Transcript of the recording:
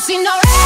seen no